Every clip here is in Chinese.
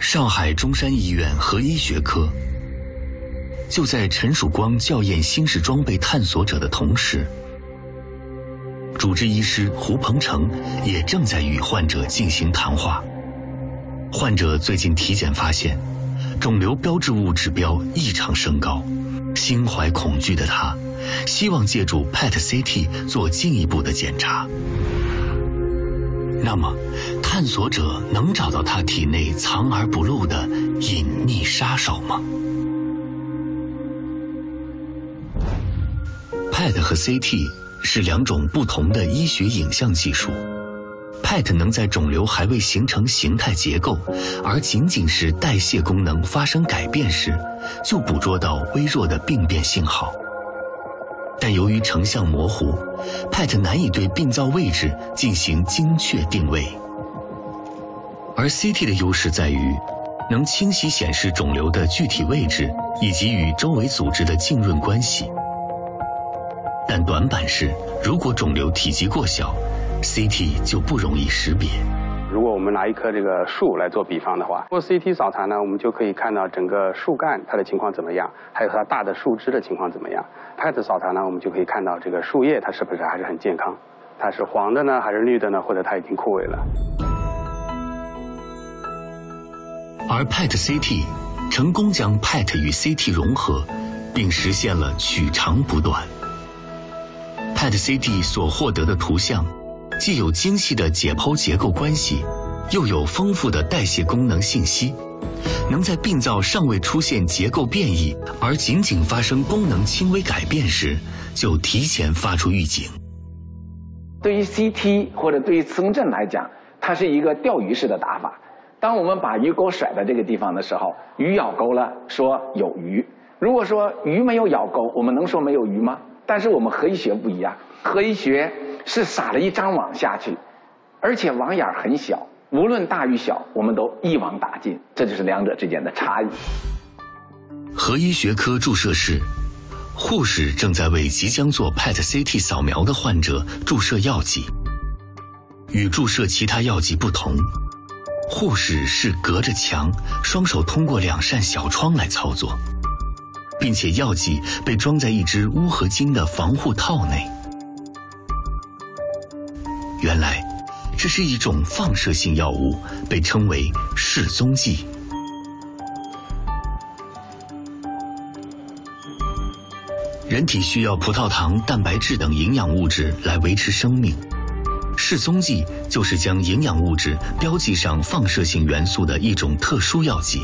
上海中山医院核医学科。就在陈曙光校验新式装备探索者的同时，主治医师胡鹏程也正在与患者进行谈话。患者最近体检发现，肿瘤标志物指标异常升高，心怀恐惧的他，希望借助 PET-CT 做进一步的检查。那么，探索者能找到他体内藏而不露的隐匿杀手吗？PET 和 CT 是两种不同的医学影像技术。PET 能在肿瘤还未形成形态结构，而仅仅是代谢功能发生改变时，就捕捉到微弱的病变信号。但由于成像模糊，PET 难以对病灶位置进行精确定位。而 CT 的优势在于，能清晰显示肿瘤的具体位置以及与周围组织的浸润关系。但短板是，如果肿瘤体积过小，CT 就不容易识别。如果我们拿一棵这个树来做比方的话，做 CT 扫查呢，我们就可以看到整个树干它的情况怎么样，还有它大的树枝的情况怎么样。PET 扫查呢，我们就可以看到这个树叶它是不是还是很健康，它是黄的呢，还是绿的呢，或者它已经枯萎了。而 PET-CT 成功将 PET 与 CT 融合，并实现了取长补短。PET-CT 所获得的图像，既有精细的解剖结构关系，又有丰富的代谢功能信息，能在病灶尚未出现结构变异，而仅仅发生功能轻微改变时，就提前发出预警。对于 CT 或者对于磁共振来讲，它是一个钓鱼式的打法。当我们把鱼钩甩在这个地方的时候，鱼咬钩了，说有鱼；如果说鱼没有咬钩，我们能说没有鱼吗？但是我们核医学不一样，核医学是撒了一张网下去，而且网眼很小，无论大与小，我们都一网打尽，这就是两者之间的差异。核医学科注射室，护士正在为即将做 PET-CT 扫描的患者注射药剂。与注射其他药剂不同，护士是隔着墙，双手通过两扇小窗来操作。并且药剂被装在一只钨合金的防护套内。原来，这是一种放射性药物，被称为示踪剂。人体需要葡萄糖、蛋白质等营养物质来维持生命，示踪剂就是将营养物质标记上放射性元素的一种特殊药剂。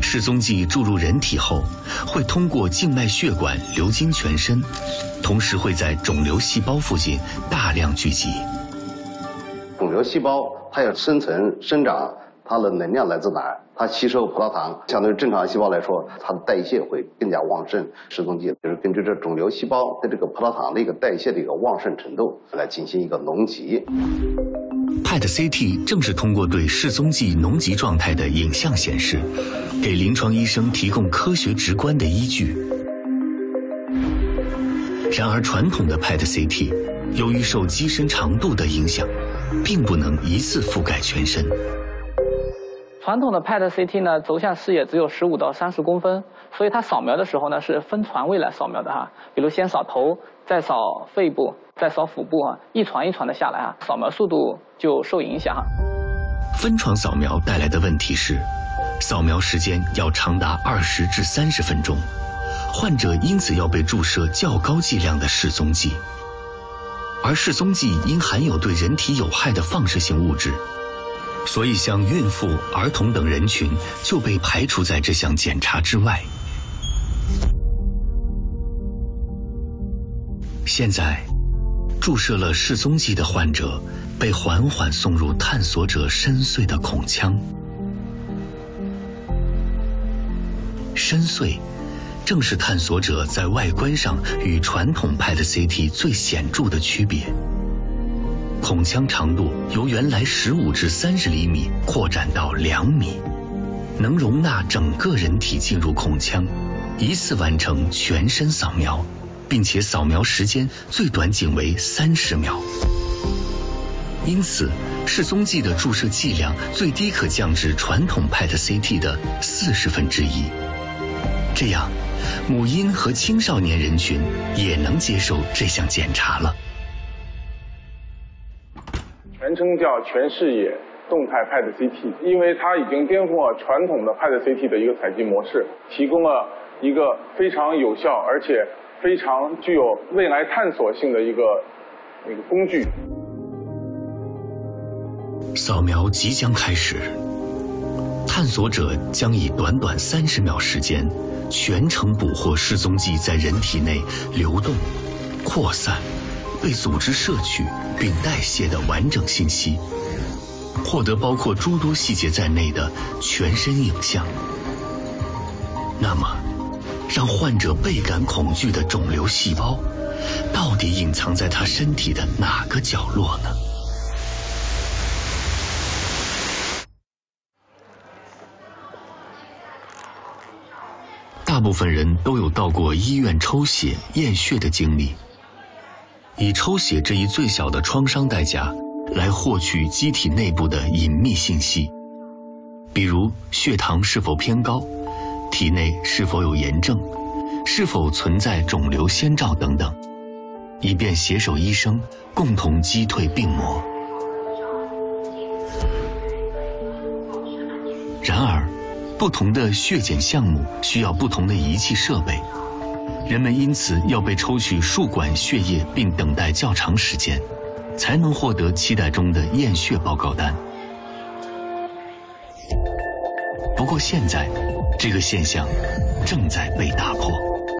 示踪剂注入人体后，会通过静脉血管流经全身，同时会在肿瘤细胞附近大量聚集。肿瘤细胞它要生存生长，它的能量来自哪儿？它吸收葡萄糖，相对于正常细胞来说，它的代谢会更加旺盛。示踪剂就是根据这肿瘤细胞的这个葡萄糖的一个代谢的一个旺盛程度来进行一个浓集。PET-CT 正是通过对示踪剂浓集状态的影像显示，给临床医生提供科学直观的依据。然而，传统的 PET-CT 由于受机身长度的影响，并不能一次覆盖全身。传统的 PET-CT 呢，轴向视野只有十五到三十公分，所以它扫描的时候呢是分床位来扫描的哈，比如先扫头，再扫肺部，再扫腹部啊，一床一床的下来啊，扫描速度就受影响。分床扫描带来的问题是，扫描时间要长达二十至三十分钟，患者因此要被注射较高剂量的示踪剂，而示踪剂因含有对人体有害的放射性物质。所以，像孕妇、儿童等人群就被排除在这项检查之外。现在，注射了示踪剂的患者被缓缓送入探索者深邃的孔腔。深邃，正是探索者在外观上与传统派的 CT 最显著的区别。孔腔长度由原来十五至三十厘米扩展到两米，能容纳整个人体进入孔腔，一次完成全身扫描，并且扫描时间最短仅为三十秒。因此，示踪剂的注射剂量最低可降至传统 PET CT 的四十分之一。这样，母婴和青少年人群也能接受这项检查了。全称叫全视野动态 PET CT，因为它已经颠覆了传统的 PET CT 的一个采集模式，提供了一个非常有效而且非常具有未来探索性的一个一个工具。扫描即将开始，探索者将以短短三十秒时间，全程捕获示踪剂在人体内流动、扩散、被组织摄取并代谢的完整信息，获得包括诸多细节在内的全身影像。那么，让患者倍感恐惧的肿瘤细胞，到底隐藏在他身体的哪个角落呢？大部分人都有到过医院抽血验血的经历，以抽血这一最小的创伤代价来获取机体内部的隐秘信息，比如血糖是否偏高，体内是否有炎症，是否存在肿瘤先兆等等，以便携手医生共同击退病魔。然而。不同的血检项目需要不同的仪器设备，人们因此要被抽取数管血液，并等待较长时间，才能获得期待中的验血报告单。不过现在，这个现象正在被打破。